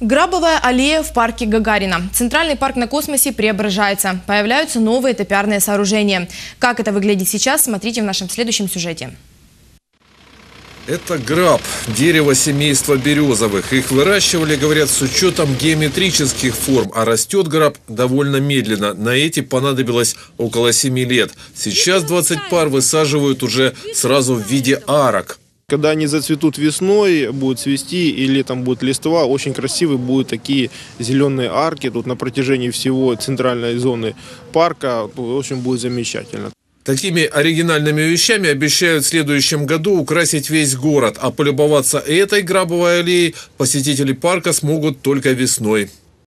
Грабовая аллея в парке Гагарина. Центральный парк на космосе преображается. Появляются новые топярные сооружения. Как это выглядит сейчас, смотрите в нашем следующем сюжете. Это граб, дерево семейства березовых. Их выращивали, говорят, с учетом геометрических форм, а растет граб довольно медленно. На эти понадобилось около 7 лет. Сейчас 20 пар высаживают уже сразу в виде арок. Когда они зацветут весной, будут цвести, и летом будет листва, очень красивые будут такие зеленые арки. Тут на протяжении всего центральной зоны парка очень будет замечательно. Такими оригинальными вещами обещают в следующем году украсить весь город, а полюбоваться этой грабовой аллеей посетители парка смогут только весной.